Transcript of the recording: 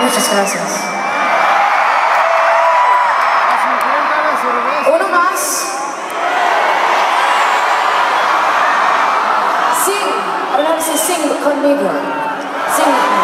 Muchas gracias. Uno más. Sing, ahora dice sing conmigo. Sing